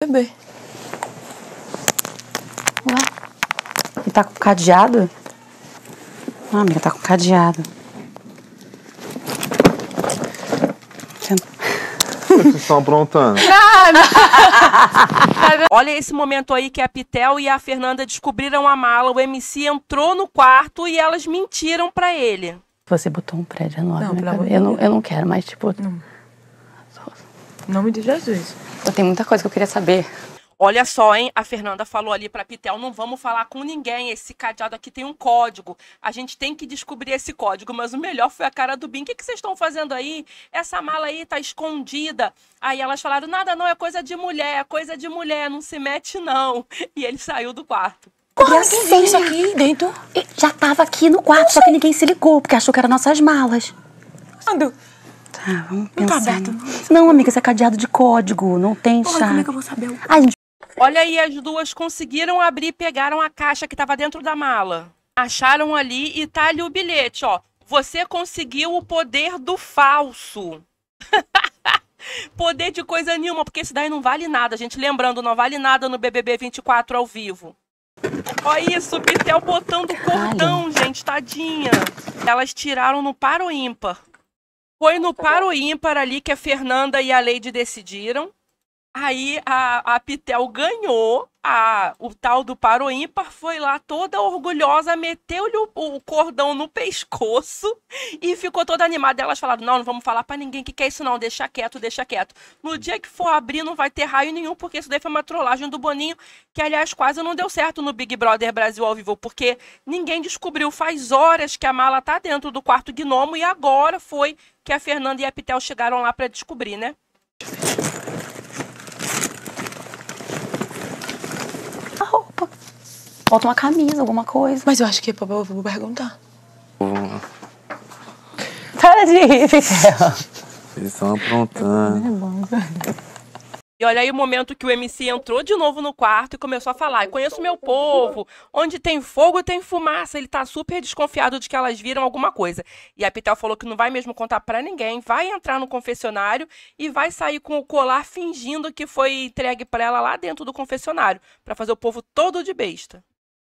Bebê. Ué? E tá com cadeado? Ah, amiga, tá com cadeado. Vocês estão aprontando. Olha esse momento aí que a Pitel e a Fernanda descobriram a mala. O MC entrou no quarto e elas mentiram pra ele. Você botou um prédio enorme Não, na cabeça. de Eu não, Deus. eu não quero, mas tipo. Em nome de Jesus. Eu tenho muita coisa que eu queria saber. Olha só, hein? A Fernanda falou ali pra Pitel: não vamos falar com ninguém. Esse cadeado aqui tem um código. A gente tem que descobrir esse código. Mas o melhor foi a cara do Bim. O que, que vocês estão fazendo aí? Essa mala aí tá escondida. Aí elas falaram: nada, não, é coisa de mulher, é coisa de mulher, não se mete, não. E ele saiu do quarto. Abri a Quem viu isso aqui dentro? E Já tava aqui no quarto, só que ninguém se ligou, porque achou que eram nossas malas. Quando? Tá, vamos Não tá pensar. aberto, Não, amiga, isso é cadeado de código, não tem Porra, chave. como é que eu vou saber? o- Ai, gente, Olha aí, as duas conseguiram abrir e pegaram a caixa que estava dentro da mala. Acharam ali e tá ali o bilhete, ó. Você conseguiu o poder do falso. poder de coisa nenhuma, porque esse daí não vale nada, gente. Lembrando, não vale nada no BBB 24 ao vivo. Olha isso, Pitel botando cordão, gente, tadinha. Elas tiraram no par ou ímpar. Foi no par ou ímpar ali que a Fernanda e a Leide decidiram. Aí a, a Pitel ganhou a, o tal do paro ímpar, foi lá toda orgulhosa, meteu-lhe o, o cordão no pescoço e ficou toda animada. Elas falaram: não, não vamos falar pra ninguém que, que é isso, não, deixa quieto, deixa quieto. No dia que for abrir, não vai ter raio nenhum, porque isso daí foi uma trollagem do Boninho, que aliás quase não deu certo no Big Brother Brasil ao vivo, porque ninguém descobriu. Faz horas que a mala tá dentro do quarto gnomo e agora foi que a Fernanda e a Pitel chegaram lá pra descobrir, né? a roupa. Falta uma camisa, alguma coisa. Mas eu acho que é pra eu vou perguntar. Para de rir, Pitel. Vocês estão aprontando. E olha aí o momento que o MC entrou de novo no quarto e começou a falar: "Eu conheço meu povo, onde tem fogo tem fumaça". Ele tá super desconfiado de que elas viram alguma coisa. E a Pitel falou que não vai mesmo contar pra ninguém, vai entrar no confessionário e vai sair com o colar fingindo que foi entregue pra ela lá dentro do confessionário, pra fazer o povo todo de besta.